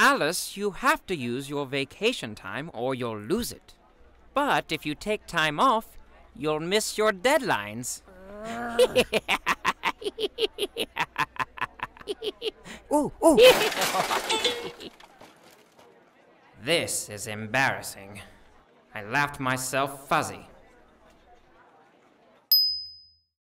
Alice, you have to use your vacation time or you'll lose it. But if you take time off, you'll miss your deadlines. Ooh, ooh. This is embarrassing. I laughed myself fuzzy.